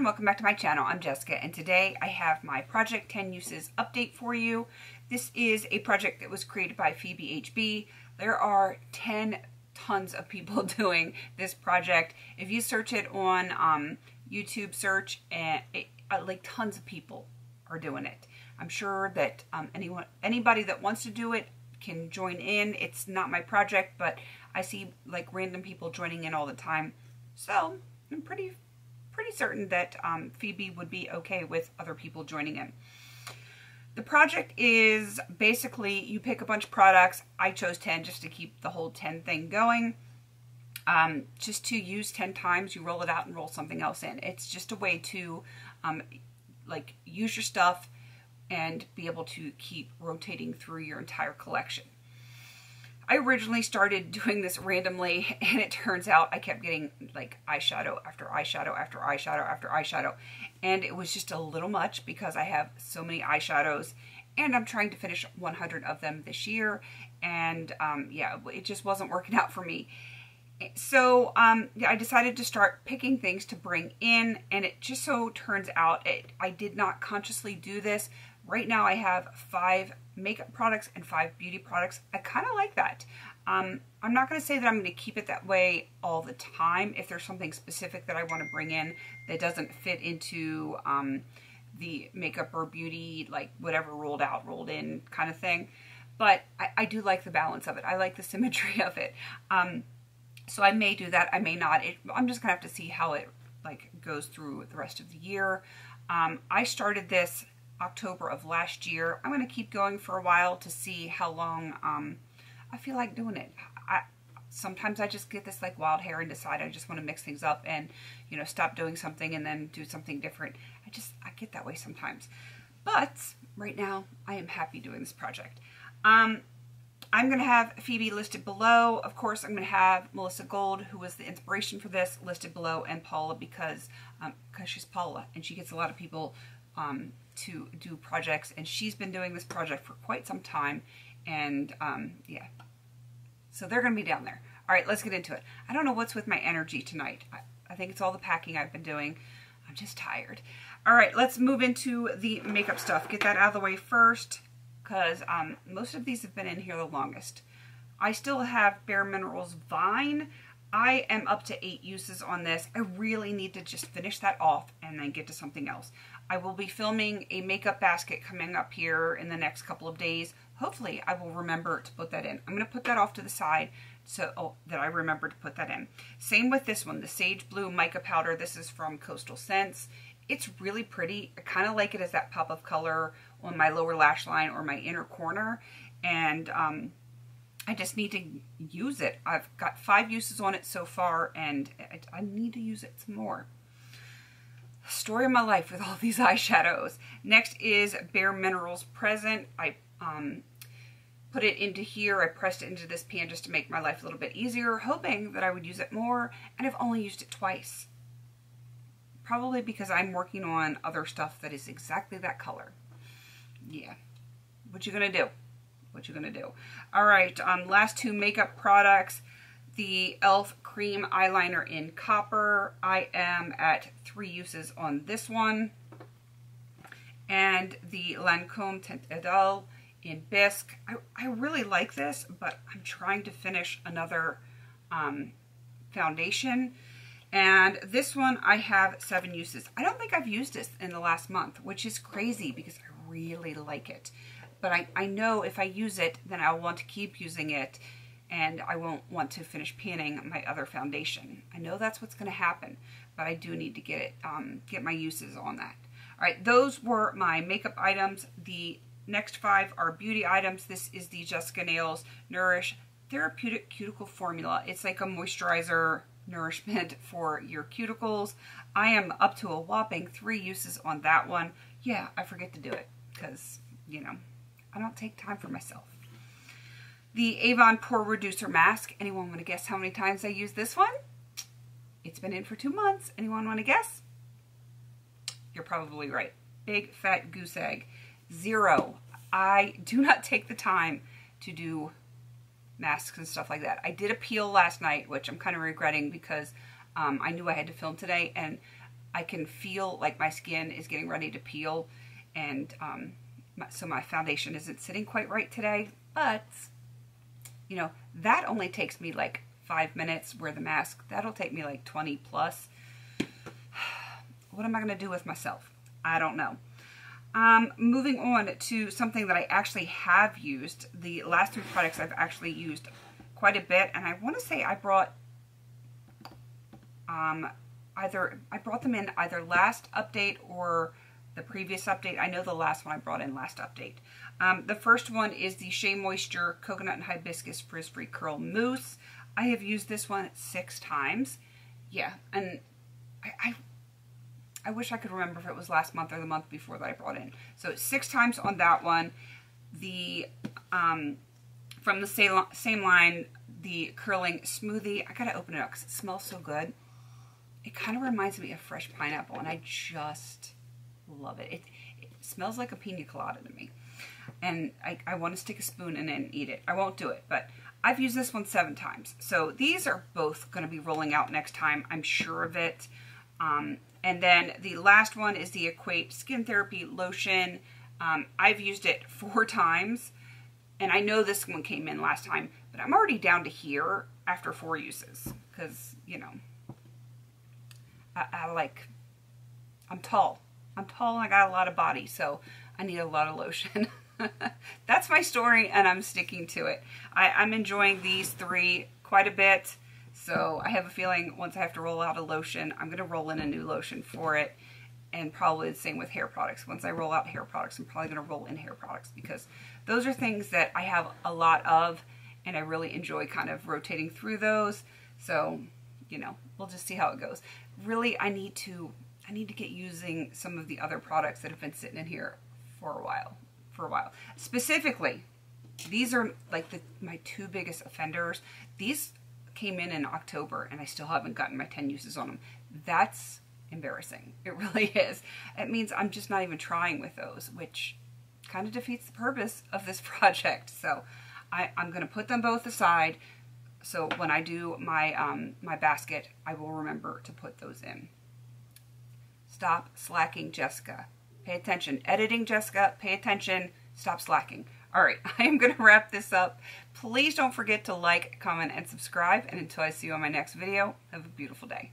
everyone, welcome back to my channel. I'm Jessica and today I have my Project 10 Uses update for you. This is a project that was created by Phoebe HB. There are 10 tons of people doing this project. If you search it on um, YouTube search, and it, uh, like tons of people are doing it. I'm sure that um, anyone, anybody that wants to do it can join in. It's not my project, but I see like random people joining in all the time. So I'm pretty pretty certain that um, Phoebe would be okay with other people joining in. The project is basically you pick a bunch of products. I chose 10 just to keep the whole 10 thing going. Um, just to use 10 times, you roll it out and roll something else in. It's just a way to um, like use your stuff and be able to keep rotating through your entire collection. I originally started doing this randomly and it turns out I kept getting like eyeshadow after eyeshadow after eyeshadow after eyeshadow. And it was just a little much because I have so many eyeshadows and I'm trying to finish 100 of them this year. And um, yeah it just wasn't working out for me. So um, I decided to start picking things to bring in and it just so turns out it, I did not consciously do this. Right now I have five makeup products and five beauty products. I kind of like that. Um, I'm not going to say that I'm going to keep it that way all the time. If there's something specific that I want to bring in that doesn't fit into um, the makeup or beauty, like whatever rolled out, rolled in kind of thing. But I, I do like the balance of it. I like the symmetry of it. Um, so I may do that. I may not. It, I'm just going to have to see how it like goes through the rest of the year. Um, I started this October of last year. I'm going to keep going for a while to see how long um, I feel like doing it. I, sometimes I just get this like wild hair and decide I just want to mix things up and, you know, stop doing something and then do something different. I just, I get that way sometimes. But right now, I am happy doing this project. Um, I'm going to have Phoebe listed below. Of course, I'm going to have Melissa Gold, who was the inspiration for this, listed below, and Paula because um, cause she's Paula, and she gets a lot of people um, to do projects, and she's been doing this project for quite some time, and um, yeah. So they're going to be down there. All right, let's get into it. I don't know what's with my energy tonight. I, I think it's all the packing I've been doing. I'm just tired. All right, let's move into the makeup stuff. Get that out of the way first, because um, most of these have been in here the longest. I still have Bare Minerals Vine. I am up to eight uses on this. I really need to just finish that off and then get to something else. I will be filming a makeup basket coming up here in the next couple of days. Hopefully I will remember to put that in. I'm going to put that off to the side so oh, that I remember to put that in. Same with this one, the Sage Blue Mica Powder. This is from Coastal Scents. It's really pretty. I kind of like it as that pop of color on my lower lash line or my inner corner. And um, I just need to use it. I've got five uses on it so far, and I need to use it some more story of my life with all these eyeshadows. Next is Bare Minerals Present. I um, put it into here. I pressed it into this pan just to make my life a little bit easier, hoping that I would use it more, and I've only used it twice. Probably because I'm working on other stuff that is exactly that color. Yeah. What you gonna do? What you gonna do? All right, um, last two makeup products the e.l.f. Cream Eyeliner in Copper. I am at three uses on this one. And the Lancome Teint Idole in Bisque. I, I really like this, but I'm trying to finish another um, foundation. And this one, I have seven uses. I don't think I've used this in the last month, which is crazy because I really like it. But I, I know if I use it, then I'll want to keep using it and I won't want to finish panning my other foundation. I know that's what's going to happen, but I do need to get it, um, get my uses on that. All right, those were my makeup items. The next five are beauty items. This is the Jessica Nails Nourish Therapeutic Cuticle Formula. It's like a moisturizer nourishment for your cuticles. I am up to a whopping three uses on that one. Yeah, I forget to do it because, you know, I don't take time for myself. The Avon Pore Reducer Mask. Anyone want to guess how many times I used this one? It's been in for two months. Anyone want to guess? You're probably right. Big fat goose egg. Zero. I do not take the time to do masks and stuff like that. I did a peel last night, which I'm kind of regretting because um, I knew I had to film today, and I can feel like my skin is getting ready to peel and um, so my foundation isn't sitting quite right today, but you know, that only takes me like five minutes where the mask, that'll take me like 20 plus. What am I going to do with myself? I don't know. Um, moving on to something that I actually have used. The last three products I've actually used quite a bit, and I want to say I brought um, either I brought them in either last update or the previous update. I know the last one I brought in last update. Um, the first one is the Shea Moisture Coconut and Hibiscus Frizz-Free Curl Mousse. I have used this one six times. Yeah, and I, I, I wish I could remember if it was last month or the month before that I brought in. So six times on that one. The um, from the same, same line, the curling smoothie. I gotta open it up because it smells so good. It kind of reminds me of fresh pineapple, and I just love it. It, it smells like a pina colada to me. And I, I want to stick a spoon in it and eat it. I won't do it, but I've used this one seven times. So these are both going to be rolling out next time. I'm sure of it. Um, and then the last one is the Equate Skin Therapy Lotion. Um, I've used it four times. And I know this one came in last time, but I'm already down to here after four uses. Because, you know, I, I like, I'm tall. I'm tall and I got a lot of body, so I need a lot of lotion. That's my story, and I'm sticking to it. I, I'm enjoying these three quite a bit, so I have a feeling once I have to roll out a lotion, I'm going to roll in a new lotion for it, and probably the same with hair products. Once I roll out hair products, I'm probably going to roll in hair products because those are things that I have a lot of, and I really enjoy kind of rotating through those. So, you know, we'll just see how it goes. Really, I need to I need to get using some of the other products that have been sitting in here for a while. For a while. Specifically, these are like the, my two biggest offenders. These came in in October and I still haven't gotten my 10 uses on them. That's embarrassing. It really is. It means I'm just not even trying with those, which kind of defeats the purpose of this project. So I, am going to put them both aside. So when I do my, um, my basket, I will remember to put those in. Stop slacking, Jessica. Pay attention. Editing, Jessica. Pay attention. Stop slacking. All right, I am going to wrap this up. Please don't forget to like, comment, and subscribe. And until I see you on my next video, have a beautiful day.